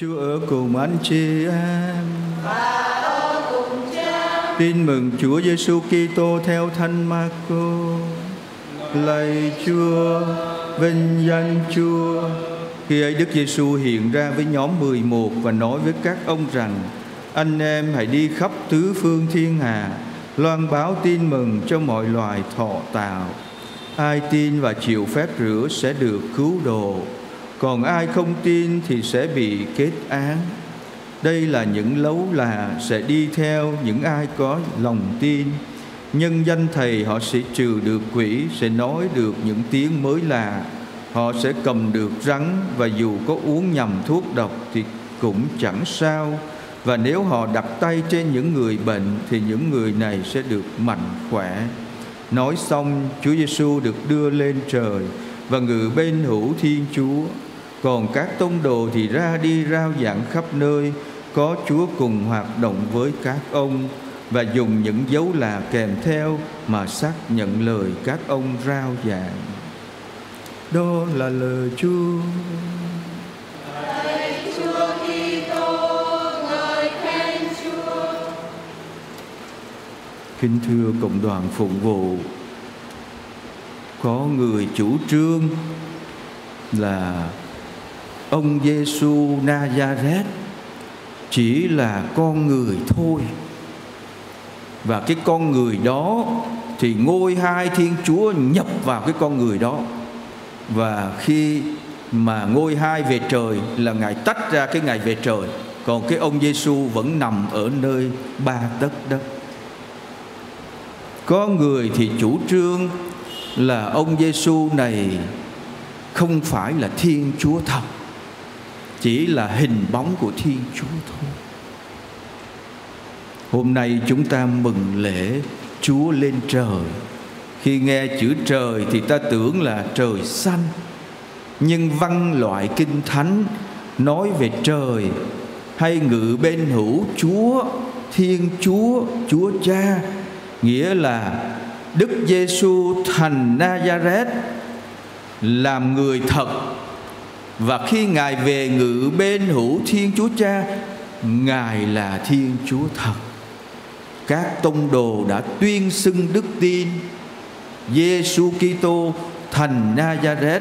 Chúa ở cùng anh chị em. Tin mừng Chúa Giêsu Kitô theo Thánh Marco. Lạy Chúa, vinh danh Chúa. Khi ấy Đức Giêsu hiện ra với nhóm 11 và nói với các ông rằng: Anh em hãy đi khắp tứ phương thiên hà, loan báo tin mừng cho mọi loài thọ tạo. Ai tin và chịu phép rửa sẽ được cứu độ, còn ai không tin thì sẽ bị kết án. Đây là những lấu là sẽ đi theo những ai có lòng tin. Nhân danh Thầy họ sẽ trừ được quỷ, sẽ nói được những tiếng mới lạ. Họ sẽ cầm được rắn và dù có uống nhầm thuốc độc thì cũng chẳng sao. Và nếu họ đặt tay trên những người bệnh thì những người này sẽ được mạnh khỏe. Nói xong, Chúa Giêsu được đưa lên trời và ngự bên hữu Thiên Chúa. Còn các tông đồ thì ra đi rao giảng khắp nơi, có Chúa cùng hoạt động với các ông và dùng những dấu là kèm theo mà xác nhận lời các ông rao giảng. Đó là lời Chúa. Kính thưa cộng đoàn phụng vụ Có người chủ trương là ông Giêsu Nazareth chỉ là con người thôi. Và cái con người đó thì ngôi hai thiên chúa nhập vào cái con người đó. Và khi mà ngôi hai về trời là ngài tách ra cái ngày về trời còn cái ông Giêsu vẫn nằm ở nơi ba tấc đất. Có người thì chủ trương là ông Giêsu này không phải là Thiên Chúa thật, chỉ là hình bóng của Thiên Chúa thôi. Hôm nay chúng ta mừng lễ Chúa lên trời. Khi nghe chữ trời thì ta tưởng là trời xanh. Nhưng văn loại kinh thánh nói về trời hay ngự bên hữu Chúa, Thiên Chúa, Chúa Cha nghĩa là Đức Giêsu thành Nazareth làm người thật và khi ngài về ngự bên hữu Thiên Chúa Cha, ngài là Thiên Chúa thật các tông đồ đã tuyên xưng đức tin Giêsu Kitô thành Nazareth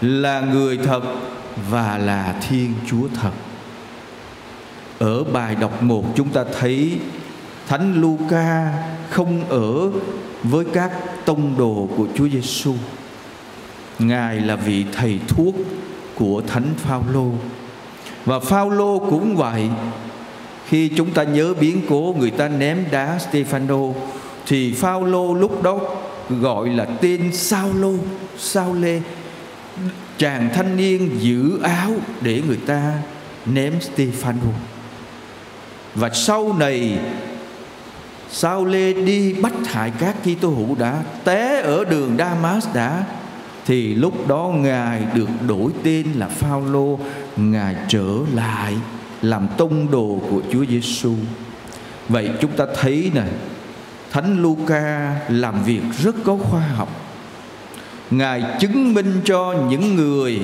là người thật và là Thiên Chúa thật. Ở bài đọc 1 chúng ta thấy Thánh Luca không ở với các tông đồ của Chúa Giêsu. Ngài là vị thầy thuốc của Thánh Phaolô. Và Phaolô cũng vậy. Khi chúng ta nhớ biến cố người ta ném đá Stefano, thì Phaolô lúc đó gọi là tên Saulo Sao Lê. Chàng thanh niên giữ áo để người ta ném Stefano. Và sau này Sao Lê đi bắt hại các Kitô hữu đã, té ở đường Damas đã thì lúc đó ngài được đổi tên là Phaolô, ngài trở lại làm tông đồ của Chúa Giêsu. Vậy chúng ta thấy này, Thánh Luca làm việc rất có khoa học. Ngài chứng minh cho những người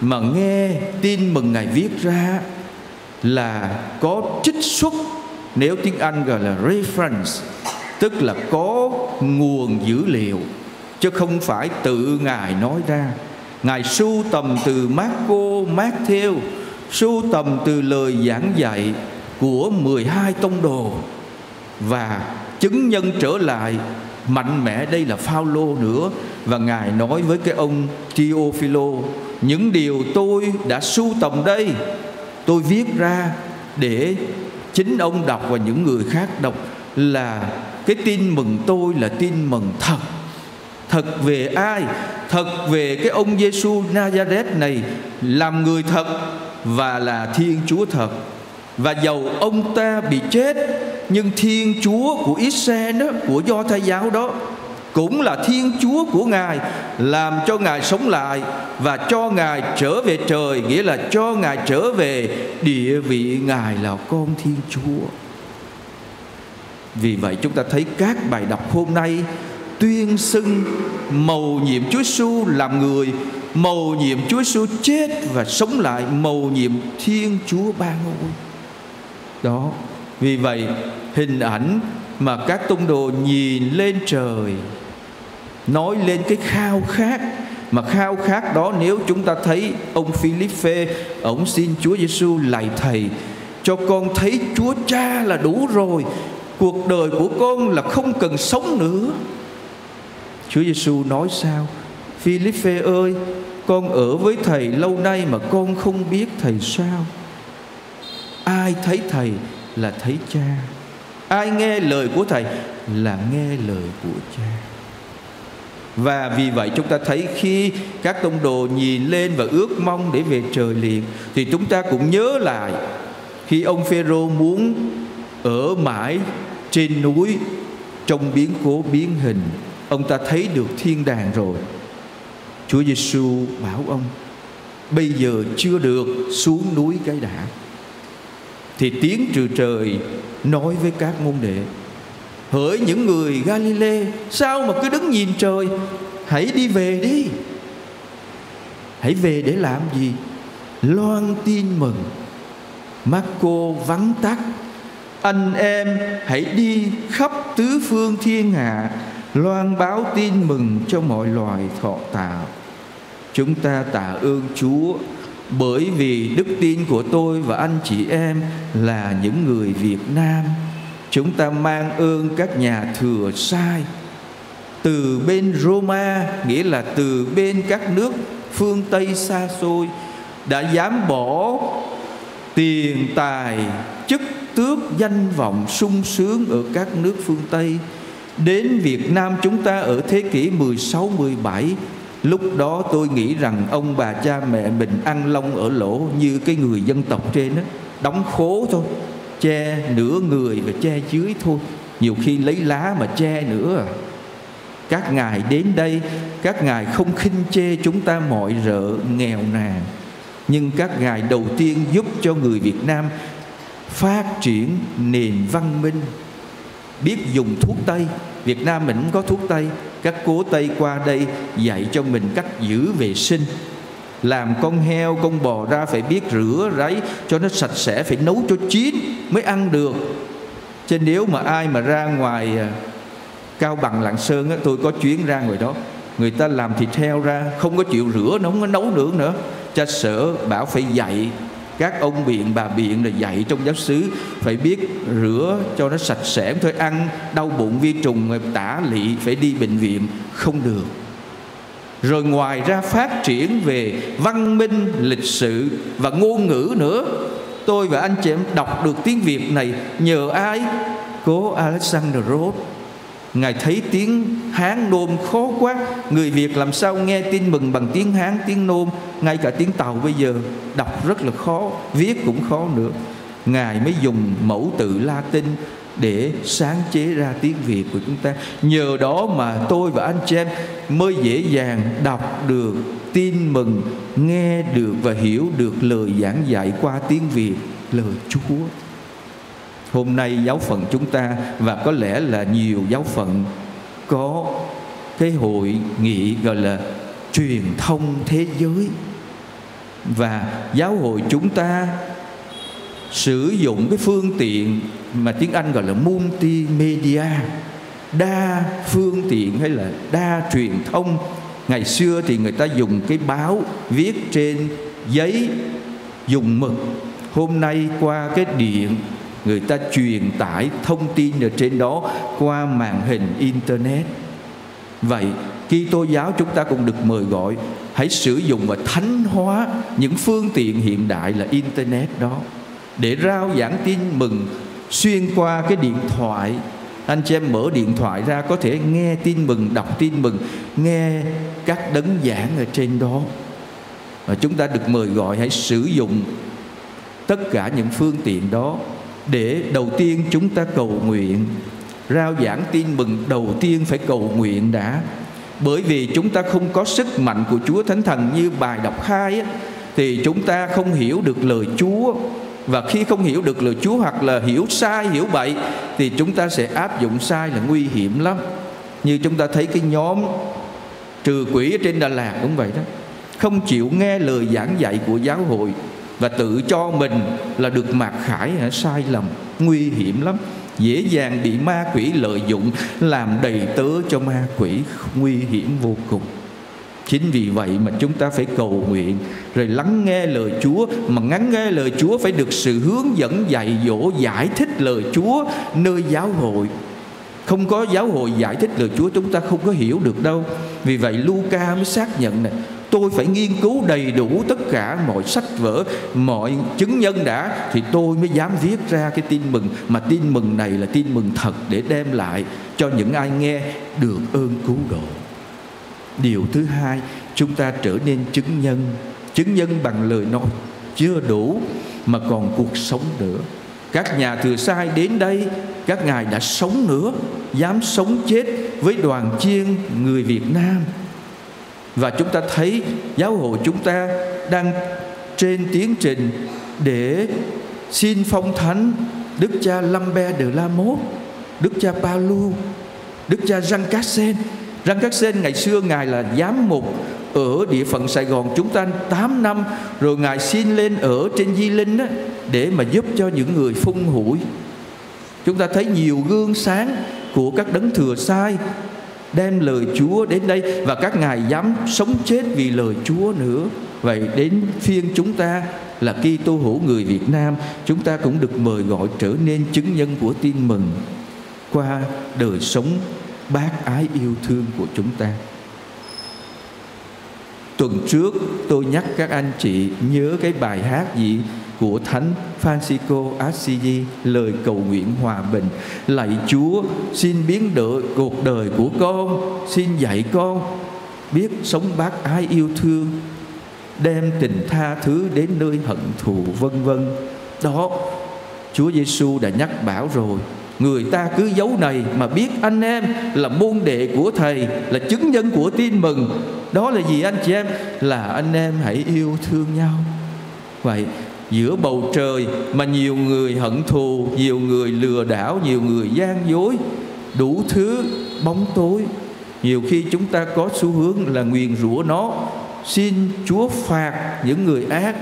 mà nghe tin mừng Ngài viết ra là có trích xuất nếu tiếng Anh gọi là reference tức là có nguồn dữ liệu chứ không phải tự ngài nói ra. Ngài sưu tầm từ Marco, Matthew sưu tầm từ lời giảng dạy của 12 tông đồ. Và chứng nhân trở lại mạnh mẽ đây là Phaolô nữa. Và ngài nói với cái ông Theophilo những điều tôi đã sưu tầm đây tôi viết ra để chính ông đọc và những người khác đọc là cái tin mừng tôi là tin mừng thật thật về ai, thật về cái ông Giêsu Nazareth này làm người thật và là Thiên Chúa thật và dầu ông ta bị chết, nhưng Thiên Chúa của Israel đó, của Do Thái giáo đó, cũng là Thiên Chúa của Ngài, làm cho Ngài sống lại và cho Ngài trở về trời, nghĩa là cho Ngài trở về địa vị Ngài là con Thiên Chúa. Vì vậy chúng ta thấy các bài đọc hôm nay tuyên xưng mầu nhiệm Chúa Giêsu làm người, mầu nhiệm Chúa Giêsu chết và sống lại, mầu nhiệm Thiên Chúa ba ngôi. Đó, vì vậy, hình ảnh mà các tông đồ nhìn lên trời, nói lên cái khao khát, mà khao khát đó nếu chúng ta thấy ông Philippe, ông xin Chúa Giêsu lạy thầy, cho con thấy Chúa Cha là đủ rồi, cuộc đời của con là không cần sống nữa. Chúa Giêsu nói sao? Philippe ơi, con ở với thầy lâu nay mà con không biết thầy sao? Ai thấy thầy là thấy cha. Ai nghe lời của thầy là nghe lời của cha. Và vì vậy chúng ta thấy khi các tông đồ nhìn lên và ước mong để về trời liền, thì chúng ta cũng nhớ lại khi ông Phêrô muốn ở mãi trên núi trong biến cố biến hình ông ta thấy được thiên đàng rồi. Chúa Giêsu bảo ông, bây giờ chưa được xuống núi cái đã. Thì tiếng trừ trời nói với các môn đệ, hỡi những người Galilee, sao mà cứ đứng nhìn trời? Hãy đi về đi. Hãy về để làm gì? Loan tin mừng. Marco vắng tắt. Anh em hãy đi khắp tứ phương thiên hạ loan báo tin mừng cho mọi loài thọ tạo chúng ta tạ ơn chúa, bởi vì đức tin của tôi và anh chị em là những người việt nam. Chúng ta mang ơn các nhà thừa sai. Từ bên Roma, nghĩa là từ bên các nước phương Tây xa xôi, đã dám bỏ tiền tài, chức tước danh vọng sung sướng ở các nước phương Tây đến Việt Nam chúng ta ở thế kỷ 16 17 Lúc đó tôi nghĩ rằng ông bà cha mẹ mình ăn lông ở lỗ như cái người dân tộc trên đó Đóng khố thôi, Che nửa người và che dưới thôi, Nhiều khi lấy lá mà che nữa. Các ngài đến đây, Các ngài không khinh chê chúng ta mọi rợ nghèo nàn, Nhưng các ngài đầu tiên giúp cho người Việt Nam Phát triển nền văn minh. Biết dùng thuốc Tây. Việt Nam mình cũng có thuốc Tây. Các cố Tây qua đây dạy cho mình cách giữ vệ sinh. Làm con heo, con bò ra phải biết rửa ráy Cho nó sạch sẽ, phải nấu cho chín mới ăn được. Chứ nếu mà ai mà ra ngoài à, Cao Bằng Lạng Sơn á, Tôi có chuyến ra ngoài đó. Người ta làm thịt heo ra Không có chịu rửa, nó không có nấu nướng nữa. Cha sở bảo phải dạy các ông biện bà biện là dạy trong giáo xứ. Phải biết rửa cho nó sạch sẽ thôi ăn đau bụng vi trùng tả lị phải đi bệnh viện. Không được. Rồi ngoài ra phát triển về văn minh lịch sử và ngôn ngữ nữa. Tôi và anh chị em đọc được tiếng việt này nhờ ai? Cố alexander roth. Ngài thấy tiếng Hán nôm khó quá. Người Việt làm sao nghe tin mừng bằng tiếng Hán, tiếng nôm? Ngay cả tiếng Tàu bây giờ đọc rất là khó Viết cũng khó nữa. Ngài mới dùng mẫu tự Latin để sáng chế ra tiếng Việt của chúng ta. Nhờ đó mà tôi và anh chị em mới dễ dàng đọc được Tin mừng, nghe được và hiểu được lời giảng dạy qua tiếng Việt Lời Chúa. Hôm nay giáo phận chúng ta và có lẽ là nhiều giáo phận có cái hội nghị gọi là truyền thông thế giới và giáo hội chúng ta sử dụng cái phương tiện mà tiếng Anh gọi là multimedia, đa phương tiện hay là đa truyền thông. Ngày xưa thì người ta dùng cái báo viết trên giấy dùng mực. Hôm nay qua cái điện, người ta truyền tải thông tin ở trên đó qua màn hình internet. Vậy Kitô giáo chúng ta cũng được mời gọi hãy sử dụng và thánh hóa những phương tiện hiện đại là internet đó. Để rao giảng tin mừng, xuyên qua cái điện thoại. Anh chị em mở điện thoại ra có thể nghe tin mừng, đọc tin mừng, nghe các đấng giảng ở trên đó. Và chúng ta được mời gọi hãy sử dụng tất cả những phương tiện đó để đầu tiên chúng ta cầu nguyện. Rao giảng tin mừng đầu tiên phải cầu nguyện đã bởi vì chúng ta không có sức mạnh của Chúa Thánh Thần như bài đọc khai á, thì chúng ta không hiểu được lời Chúa. Và khi không hiểu được lời Chúa hoặc là hiểu sai hiểu bậy thì chúng ta sẽ áp dụng sai là nguy hiểm lắm. Như chúng ta thấy cái nhóm trừ quỷ ở trên Đà Lạt cũng vậy đó. Không chịu nghe lời giảng dạy của giáo hội và tự cho mình là được mặc khải sai lầm nguy hiểm lắm dễ dàng bị ma quỷ lợi dụng, làm đầy tớ cho ma quỷ nguy hiểm vô cùng. Chính vì vậy mà chúng ta phải cầu nguyện, rồi lắng nghe lời chúa, mà ngắn nghe lời chúa phải được sự hướng dẫn dạy dỗ, giải thích lời chúa nơi giáo hội. Không có giáo hội giải thích lời Chúa, chúng ta không có hiểu được đâu. Vì vậy Luca mới xác nhận này Tôi phải nghiên cứu đầy đủ tất cả mọi sách vở, Mọi chứng nhân đã, Thì tôi mới dám viết ra cái tin mừng. Mà tin mừng này là tin mừng thật Để đem lại cho những ai nghe Được ơn cứu độ. Điều thứ hai, Chúng ta trở nên chứng nhân. Chứng nhân bằng lời nói chưa đủ Mà còn cuộc sống nữa. Các nhà thừa sai đến đây, các ngài đã sống nữa, dám sống chết với đoàn chiên người việt nam và chúng ta thấy giáo hội chúng ta đang trên tiến trình để xin phong thánh đức cha Lambert de la Mốt đức cha Paulo đức cha Răng Cát Sen. Răng Cát Sen ngày xưa ngài là giám mục ở địa phận Sài Gòn chúng ta 8 năm rồi ngài xin lên ở trên Di Linh đó, để mà giúp cho những người phung hủi chúng ta thấy nhiều gương sáng của các đấng thừa sai đem lời Chúa đến đây và các ngài dám sống chết vì lời Chúa nữa. Vậy đến phiên chúng ta là khi tô hữu người Việt Nam, chúng ta cũng được mời gọi trở nên chứng nhân của tin mừng qua đời sống bác ái yêu thương của chúng ta. Tuần trước tôi nhắc các anh chị nhớ cái bài hát gì của Thánh Francisco Assisi lời cầu nguyện hòa bình. Lạy Chúa, xin biến đổi cuộc đời của con, xin dạy con biết sống bác ái yêu thương, đem tình tha thứ đến nơi hận thù, vân vân. Đó, Chúa Giêsu đã nhắc bảo rồi, Người ta cứ giấu này mà biết anh em là môn đệ của Thầy, Là chứng nhân của tin mừng. Đó là gì anh chị em? Là anh em hãy yêu thương nhau. Vậy giữa bầu trời mà nhiều người hận thù, nhiều người lừa đảo, nhiều người gian dối, đủ thứ bóng tối. Nhiều khi chúng ta có xu hướng là nguyền rủa nó, xin chúa phạt những người ác.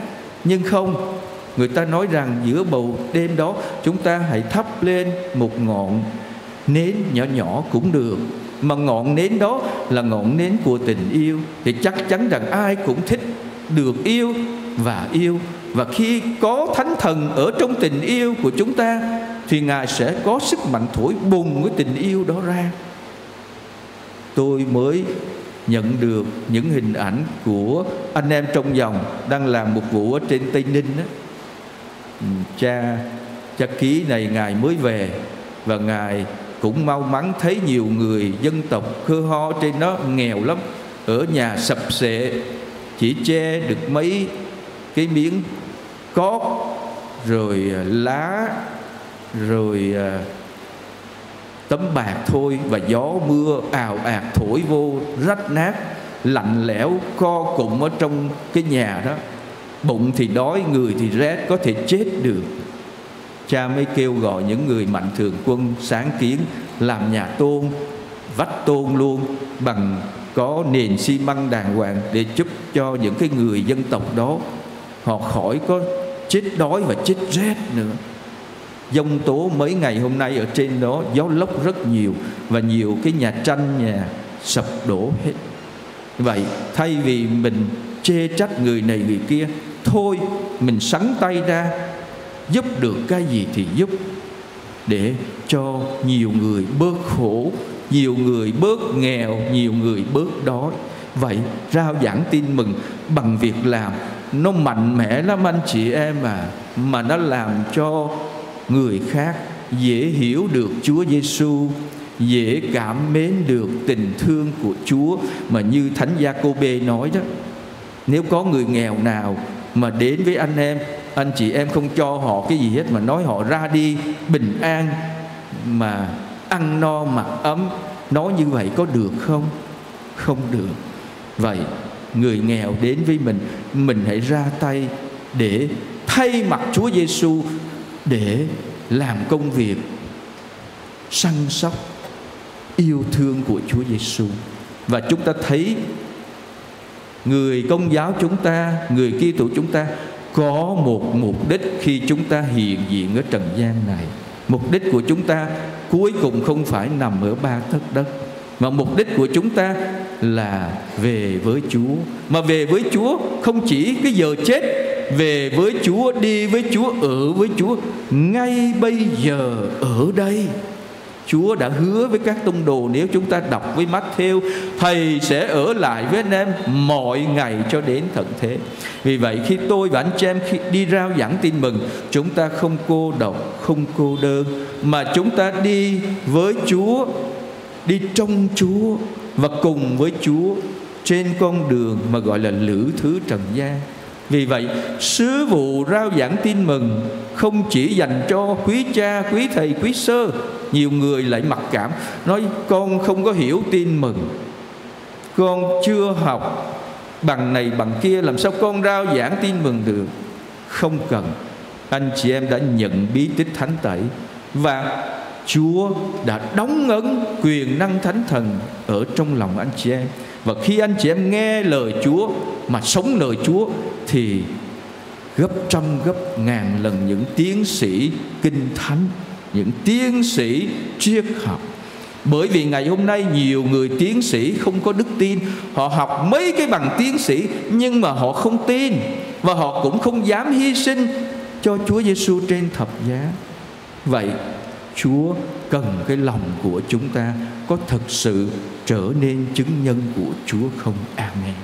Nhưng không, người ta nói rằng giữa bầu đêm đó, chúng ta hãy thắp lên một ngọn nến nhỏ nhỏ cũng được. Mà ngọn nến đó là ngọn nến của tình yêu. Thì chắc chắn rằng ai cũng thích được yêu và yêu và khi có thánh thần ở trong tình yêu của chúng ta, thì ngài sẽ có sức mạnh thổi bùng cái tình yêu đó ra tôi mới nhận được những hình ảnh của anh em trong dòng đang làm một vụ ở trên tây ninh đó. Ừ, cha cha ký này ngài mới về và ngài cũng mau mắn thấy nhiều người dân tộc khơ ho trên đó nghèo lắm ở nhà sập sệ, chỉ che được mấy cái miếng cốt, rồi à, lá, rồi à, tấm bạc thôi và gió mưa ào ạt thổi vô, rách nát, lạnh lẽo, co cụm ở trong cái nhà đó. Bụng thì đói, người thì rét, có thể chết được. Cha mới kêu gọi những người mạnh thường quân sáng kiến làm nhà tôn, vách tôn luôn, bằng có nền xi măng đàng hoàng để giúp cho những cái người dân tộc đó họ khỏi có chết đói và chết rét nữa. Dông tố mấy ngày hôm nay ở trên đó, Gió lốc rất nhiều Và nhiều cái nhà tranh nhà sập đổ hết. Vậy thay vì mình chê trách người này người kia, Thôi mình sắn tay ra, Giúp được cái gì thì giúp, Để cho nhiều người bớt khổ, Nhiều người bớt nghèo, Nhiều người bớt đói. Vậy rao giảng tin mừng bằng việc làm nó mạnh mẽ lắm anh chị em à mà nó làm cho người khác dễ hiểu được Chúa Giêsu dễ cảm mến được tình thương của Chúa. Mà như Thánh Gia-cô-bê nói đó, nếu có người nghèo nào mà đến với anh em, anh chị em không cho họ cái gì hết, mà nói họ ra đi bình an, mà ăn no mặc ấm, nói như vậy có được không? Không được. Vậy người nghèo đến với mình mình hãy ra tay để thay mặt Chúa Giêsu để làm công việc săn sóc yêu thương của Chúa Giêsu và chúng ta thấy người công giáo chúng ta, người Kitô chúng ta có một mục đích khi chúng ta hiện diện ở trần gian này. Mục đích của chúng ta cuối cùng không phải nằm ở ba thất đất mà mục đích của chúng ta là về với Chúa. Mà về với Chúa không chỉ cái giờ chết về với Chúa đi với Chúa ở với Chúa. Ngay bây giờ ở đây Chúa đã hứa với các tông đồ nếu chúng ta đọc với mắt theo Thầy sẽ ở lại với anh em mọi ngày cho đến tận thế. Vì vậy khi tôi và anh chị em khi đi rao giảng tin mừng Chúng ta không cô độc, không cô đơn Mà chúng ta đi với Chúa Đi trong Chúa Và cùng với Chúa Trên con đường mà gọi là lữ thứ trần gian vì vậy sứ vụ rao giảng tin mừng Không chỉ dành cho quý cha, quý thầy, quý sơ Nhiều người lại mặc cảm Nói con không có hiểu tin mừng. Con chưa học bằng này bằng kia Làm sao con rao giảng tin mừng được? Không cần. Anh chị em đã nhận bí tích thánh tẩy Và Chúa đã đóng ấn quyền năng thánh thần Ở trong lòng anh chị em. Và khi anh chị em nghe lời Chúa Mà sống lời Chúa thì gấp trăm gấp ngàn lần những tiến sĩ kinh thánh, những tiến sĩ triết học. Bởi vì ngày hôm nay nhiều người tiến sĩ không có đức tin, Họ học mấy cái bằng tiến sĩ Nhưng mà họ không tin Và họ cũng không dám hy sinh Cho Chúa Giêsu trên thập giá. Vậy Chúa cần cái lòng của chúng ta Có thật sự trở nên chứng nhân của Chúa không? Amen.